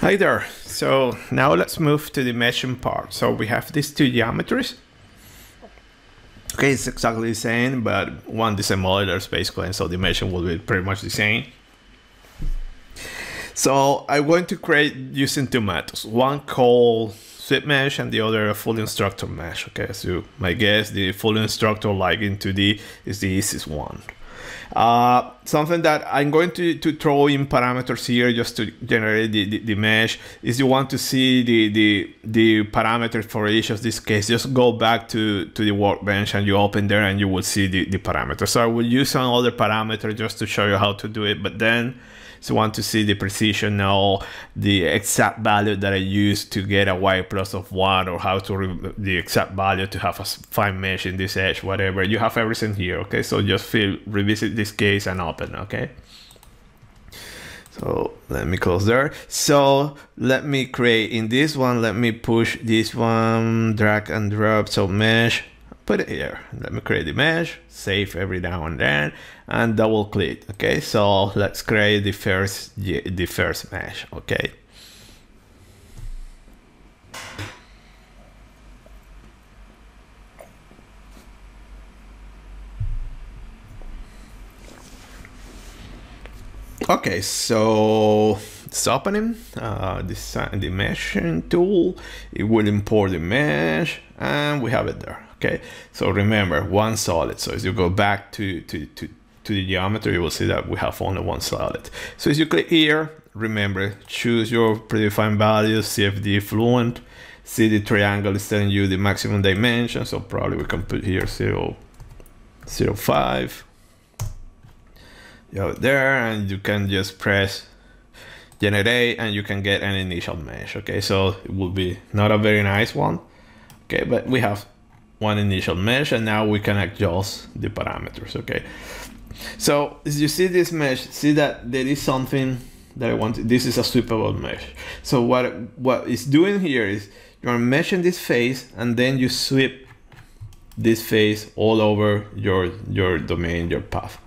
Hi there. So now let's move to the meshing part. So we have these two geometries. Okay, it's exactly the same, but one dissimilars basically, and so the meshing will be pretty much the same. So I'm going to create using two methods. One called sweep mesh and the other a full unstructured mesh. Okay, so my guess the full unstructured like in 2D is the easiest one. Uh, something that I'm going to, to throw in parameters here just to generate the, the, the, mesh is you want to see the, the, the parameters for each of these cases. Just go back to, to the workbench and you open there and you will see the, the parameters. So I will use some other parameter just to show you how to do it, but then so I want to see the precision or the exact value that I use to get a y plus of one or how to the exact value to have a fine mesh in this edge, whatever. You have everything here, okay? So just feel, revisit this case and open, okay? So let me close there. So let me create in this one, let me push this one, drag and drop, so mesh, put it here. Let me create the mesh, save every now and then, and double click. Okay, so let's create the first the first mesh. Okay. Okay, so it's opening uh, this, the meshing tool. It will import the mesh and we have it there okay so remember one solid. So as you go back to to to, to the geometry you will see that we have only one solid. So as you click here remember choose your predefined values cfd fluent see the triangle is telling you the maximum dimension so probably we can put here 0 0 5 you have it there and you can just press generate and you can get an initial mesh okay? So it will be not a very nice one okay? But we have one initial mesh and now we can adjust the parameters okay? So as you see this mesh see that there is something that I want this is a sweepable mesh. So what what it's doing here is you're meshing this face and then you sweep this face all over your your domain your path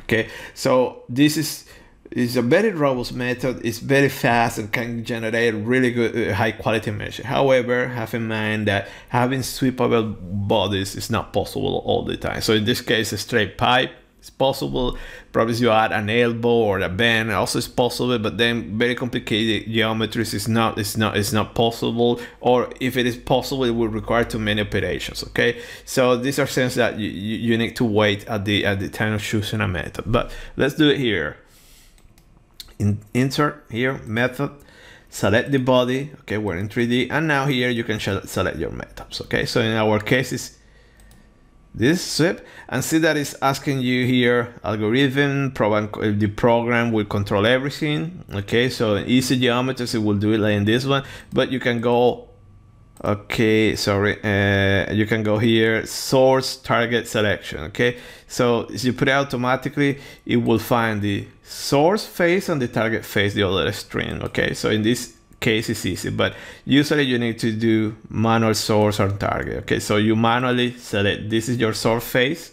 okay? So this is is a very robust method. It's very fast and can generate really good uh, high quality mesh. However, have in mind that having sweepable bodies is not possible all the time. So in this case, a straight pipe is possible. Probably you add an elbow or a bend also is possible, but then very complicated geometries is not is not is not possible. Or if it is possible, it will require too many operations. Okay, so these are things that you, you need to wait at the at the time of choosing a method. But let's do it here in, insert here method select the body okay we're in 3d and now here you can select your methods okay? So in our case is this sweep and see that it's asking you here algorithm program the program will control everything okay? So easy geometries it will do it like in this one but you can go okay sorry uh, you can go here. Source target selection okay? So if you put it automatically it will find the source face and the target face the other string okay? So in this case it's easy but usually you need to do manual source or target okay? So you manually select this is your source face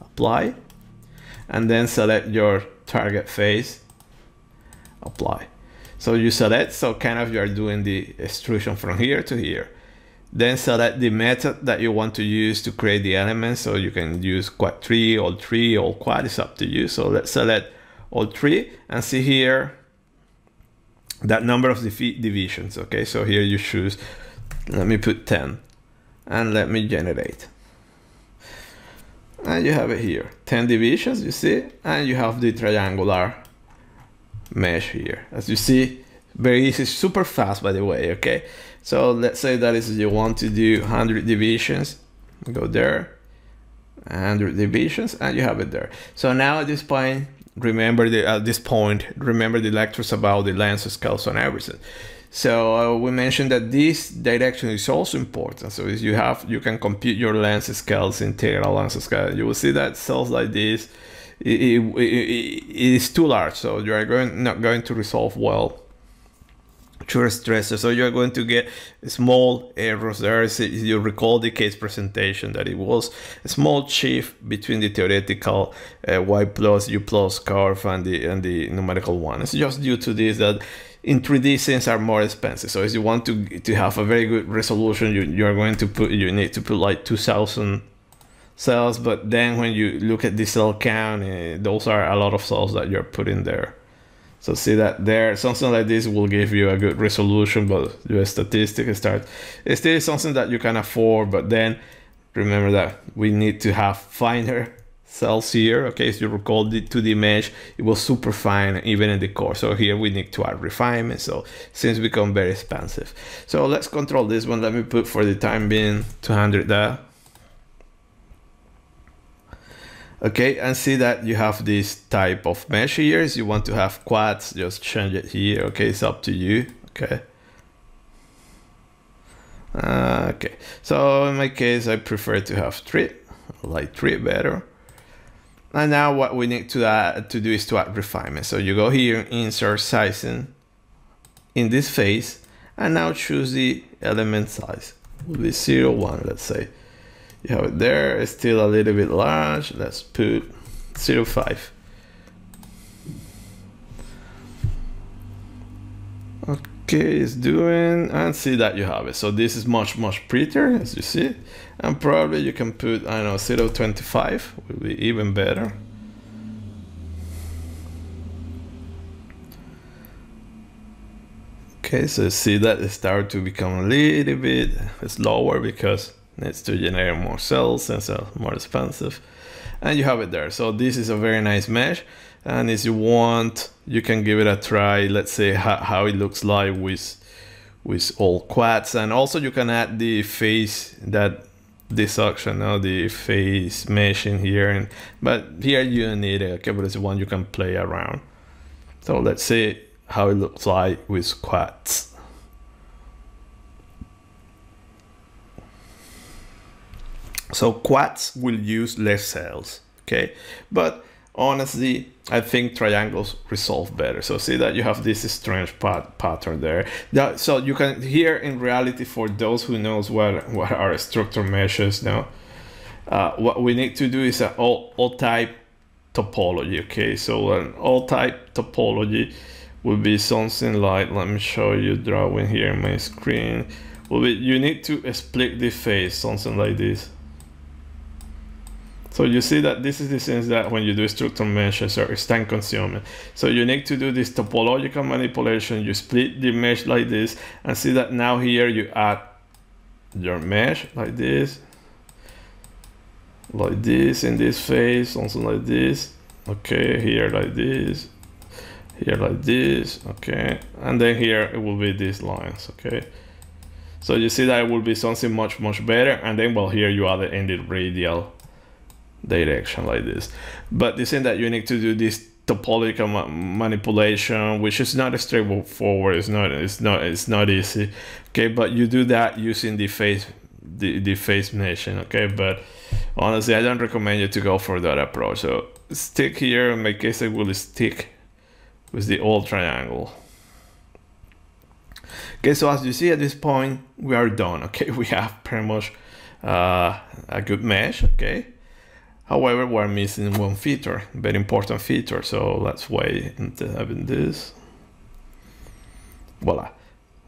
apply and then select your target face apply. So you select so kind of you are doing the extrusion from here to here then select the method that you want to use to create the elements. So you can use quad 3, all 3, all quad, is up to you. So let's select all 3 and see here that number of divisions. Okay, so here you choose, let me put 10 and let me generate. And you have it here, 10 divisions, you see, and you have the triangular mesh here. As you see, very easy, super fast, by the way, okay? So let's say that is you want to do 100 divisions, go there, 100 divisions, and you have it there. So now at this point, remember the, at this point, remember the lectures about the length scales and everything. So uh, we mentioned that this direction is also important. So if you have, you can compute your length scales, integral length scale. You will see that cells like this, it, it, it, it is too large. So you are going, not going to resolve well pure stressor. So you're going to get small errors there. You recall the case presentation that it was a small shift between the theoretical uh, y plus u plus curve and the and the numerical one. It's just due to this that in 3D scenes are more expensive. So if you want to to have a very good resolution, you you're going to put you need to put like 2,000 cells. But then when you look at the cell count, uh, those are a lot of cells that you're putting there. So see that there, something like this will give you a good resolution, but your statistic start. It's still something that you can afford, but then remember that we need to have finer cells here. Okay, so you recall the 2D mesh, it was super fine even in the core. So here we need to add refinement. So since become very expensive. So let's control this one. Let me put for the time being 200 there. Uh, okay and see that you have this type of mesh here. If you want to have quads just change it here. Okay it's up to you. Okay. Uh, okay. So in my case i prefer to have three. Like three better. And now what we need to add to do is to add refinement. So you go here insert sizing in this face and now choose the element size. Will be zero one let's say you have it there it's still a little bit large. Let's put 0.5 okay it's doing and see that you have it. So this is much much prettier as you see. And probably you can put I know 0.25 will be even better. Okay so see that it start to become a little bit slower because needs to generate more cells and so more expensive. And you have it there. So this is a very nice mesh. And if you want you can give it a try let's see how, how it looks like with with all quads. And also you can add the face that this option now the face mesh in here. And but here you need it okay? But it's one you can play around. So let's see how it looks like with quads So quads will use less cells, okay? But honestly, I think triangles resolve better. So see that you have this strange pat pattern there. That, so you can here in reality for those who knows what what are structure meshes now. Uh, what we need to do is an all, all type topology. Okay, so an all type topology will be something like let me show you drawing here on my screen. Will be you need to split the face something like this so you see that this is the sense that when you do structure meshes it's time consuming. So you need to do this topological manipulation. You split the mesh like this and see that now here you add your mesh like this, like this in this face, something like this. Okay, here like this, here like this, okay. And then here it will be these lines, okay. So you see that it will be something much, much better. And then, well, here you add the ended radial direction like this. But this thing that you need to do this topological ma manipulation, which is not straightforward. It's not. It's not. It's not easy. Okay, but you do that using the face, the the face nation. Okay, but honestly, I don't recommend you to go for that approach. So stick here. In my case, I will stick with the old triangle. Okay, so as you see at this point, we are done. Okay, we have pretty much uh, a good mesh. Okay However, we're missing one feature, very important feature. So let's wait until having this. Voila,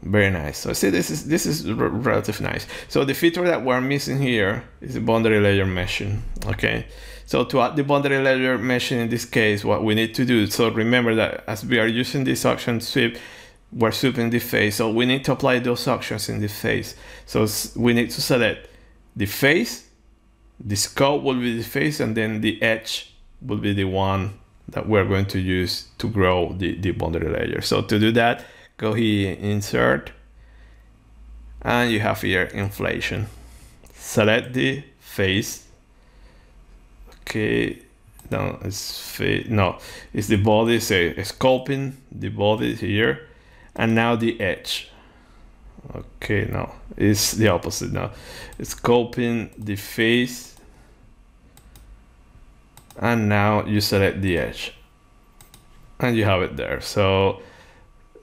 very nice. So see, this is this is relatively nice. So the feature that we're missing here is the boundary layer meshing. Okay, so to add the boundary layer meshing in this case, what we need to do. So remember that as we are using this action sweep, we're sweeping the face. So we need to apply those actions in the face. So we need to select the face the scope will be the face and then the edge will be the one that we're going to use to grow the, the boundary layer. So to do that, go here, insert, and you have here inflation. Select the face. Okay, no, it's face, no, it's the body, say scoping the body here, and now the edge. Okay, now it's the opposite now. It's scoping the face and now you select the edge. And you have it there. So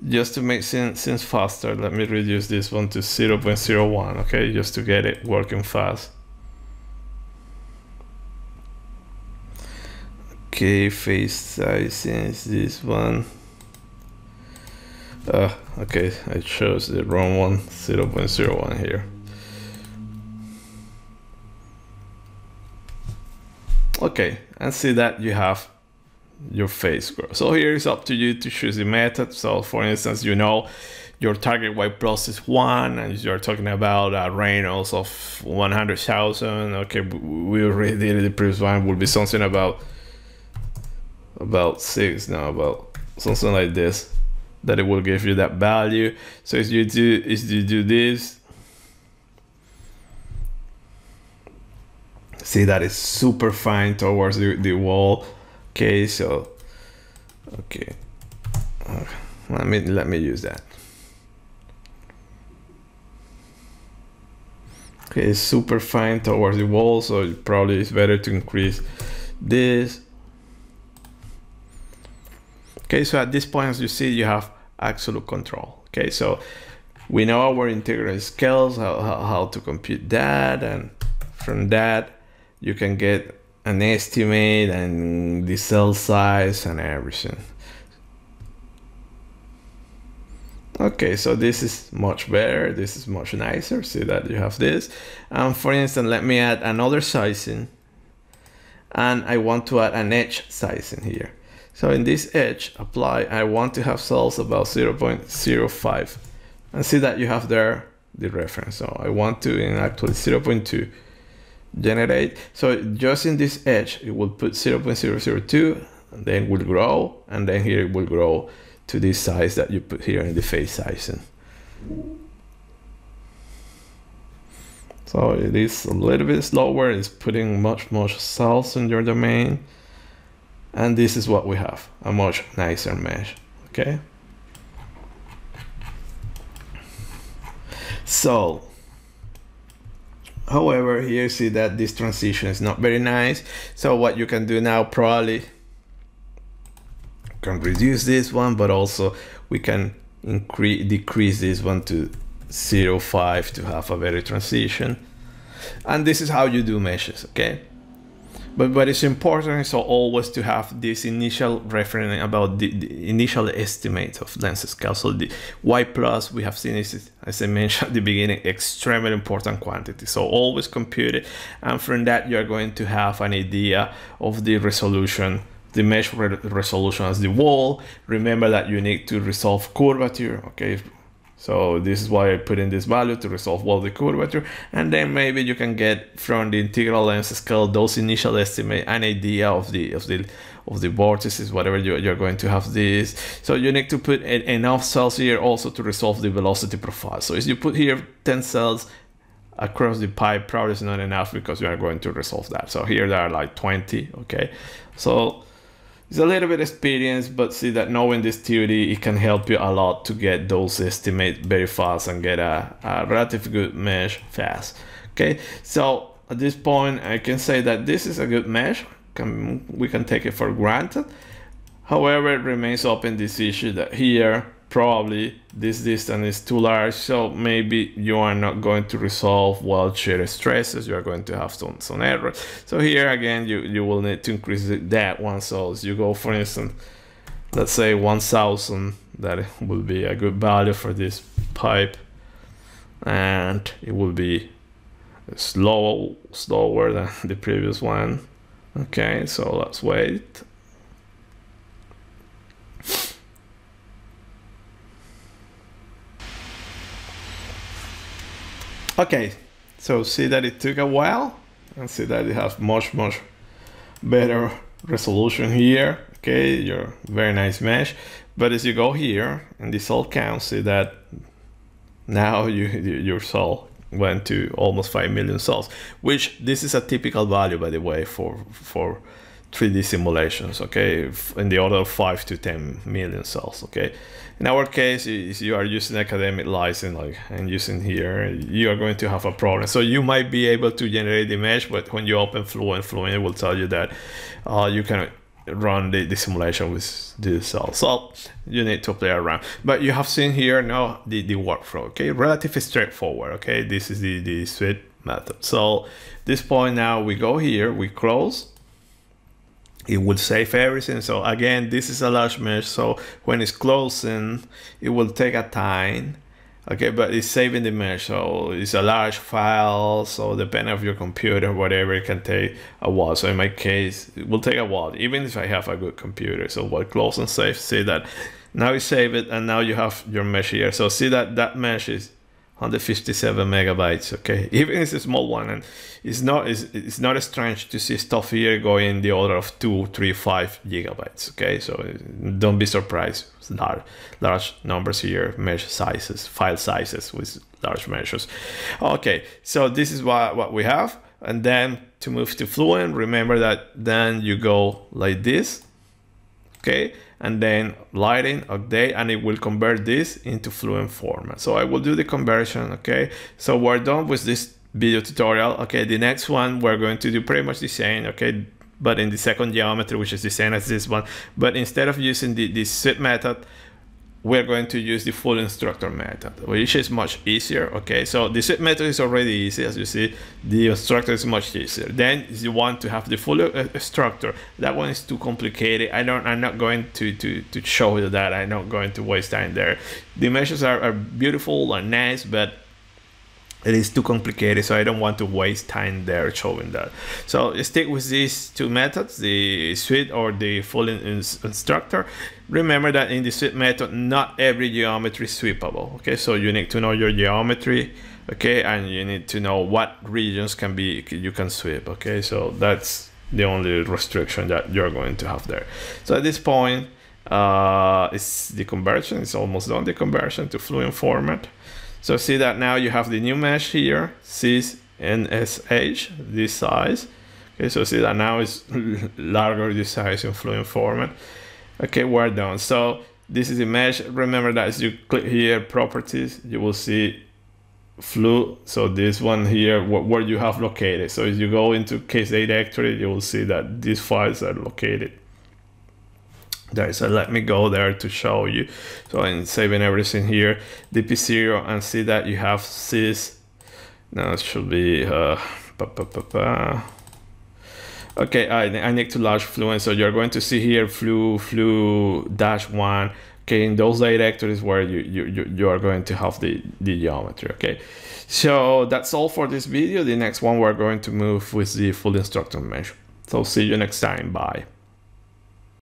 just to make things faster let me reduce this one to 0.01 okay? Just to get it working fast. Okay face size is this one Uh, okay, I chose the wrong one, 0 0.01 here. Okay, and see that you have your face grow. So here it's up to you to choose the method. So for instance, you know your target Y plus is one, and you're talking about a Reynolds of 100,000. Okay, we already did the previous one. Will be something about about six now, about something like this, that it will give you that value. So if you do is you do this, see that it's super fine towards the, the wall. Okay, so okay, uh, let me let me use that. Okay, it's super fine towards the wall, so probably it's better to increase this. Okay, so at this point, as you see, you have absolute control. Okay, so we know our integral scales, how, how, how to compute that, and from that, you can get an estimate and the cell size and everything. Okay, so this is much better. This is much nicer. See that you have this. And um, for instance, let me add another sizing. And I want to add an edge sizing here. So in this edge, apply, I want to have cells about 0 0.05. And see that you have there the reference. So I want to in actually 0 0.2 generate. So just in this edge, it will put 0 0.002, and then will grow, and then here it will grow to this size that you put here in the face sizing. So it is a little bit slower, it's putting much more cells in your domain. And this is what we have, a much nicer mesh, okay? So, however, here you see that this transition is not very nice. So what you can do now probably can reduce this one, but also we can increase decrease this one to 0.5 to have a better transition. And this is how you do meshes, okay? But what is important is always to have this initial reference about the, the, initial estimate of length scale. So the Y plus we have seen is, as I mentioned at the beginning, extremely important quantity. So always compute it. And from that, you're going to have an idea of the resolution the mesh re resolution as the wall. Remember that you need to resolve curvature, okay? So this is why I put in this value to resolve wall the curvature. And then maybe you can get from the integral length scale, those initial estimate, an idea of the, of the, of the vortices, whatever you, you're going to have this. So you need to put enough cells here also to resolve the velocity profile. So if you put here 10 cells, across the pipe probably is not enough because you are going to resolve that. So here there are like 20, okay? So it's a little bit experience, but see that knowing this theory, it can help you a lot to get those estimates very fast and get a, a relatively good mesh fast. Okay, so at this point, I can say that this is a good mesh. Can, we can take it for granted. However, it remains open this issue that here probably this distance is too large so maybe you are not going to resolve well shear stresses you are going to have some some error so here again you you will need to increase that one. So you go for instance let's say 1000 that will be a good value for this pipe. And it will be slow slower than the previous one. Okay so let's wait Okay, so see that it took a while and see that it has much, much better resolution here. Okay, your very nice mesh. But as you go here and this all counts, see that now you, your cell went to almost 5 million cells, which this is a typical value, by the way, for, for 3D simulations, okay, in the order of 5 to 10 million cells, okay. In our case, if you are using academic license like and using here, you are going to have a problem. So you might be able to generate the mesh, but when you open Fluent, Fluent will tell you that uh, you can run the, the simulation with this cell. So you need to play around. But you have seen here now the, the workflow, okay? Relatively straightforward, okay? This is the, the sweep method. So this point now we go here, we close, it will save everything. So again, this is a large mesh. So when it's closing, it will take a time. Okay, but it's saving the mesh. So it's a large file. So depending on your computer, whatever, it can take a while. So in my case, it will take a while, even if I have a good computer. So what close and save, see that now you save it and now you have your mesh here. So see that that mesh is 157 megabytes okay? Even it's a small one and it's not it's, it's not strange to see stuff here going the order of two three five gigabytes okay? So don't be surprised. Large large numbers here mesh sizes file sizes with large measures. Okay so this is what what we have. And then to move to fluent remember that then you go like this okay and then lighting update and it will convert this into fluent format. So i will do the conversion okay? So we're done with this video tutorial okay? The next one we're going to do pretty much the same okay? But in the second geometry which is the same as this one. But instead of using the, the sweep method we're going to use the full unstructured method, which is much easier. Okay, so the sweep method is already easy, as you see. The unstructured is much easier. Then you want to have the full uh, instructor. That one is too complicated. I don't. I'm not going to to to show you that. I'm not going to waste time there. The measures are, are beautiful and nice, but it is too complicated so i don't want to waste time there showing that. So stick with these two methods the sweep or the full in instructor. Remember that in the sweep method not every geometry is sweepable okay? So you need to know your geometry okay? And you need to know what regions can be you can sweep okay? So that's the only restriction that you're going to have there. So at this point uh it's the conversion it's almost done the conversion to fluent format so see that now you have the new mesh here, cis and sh, this size. Okay, so see that now it's larger this size in fluent format. Okay, we're done. So this is the mesh. Remember that as you click here, properties, you will see flu. So this one here, where you have located. So if you go into case directory, you will see that these files are located there so let me go there to show you. So i'm saving everything here dp0 and see that you have cis now it should be uh okay I, I need to launch fluent so you're going to see here flu flu dash one. Okay in those directories where you you, you are going to have the the geometry okay? So that's all for this video. The next one we're going to move with the full unstructured mesh so see you next time. Bye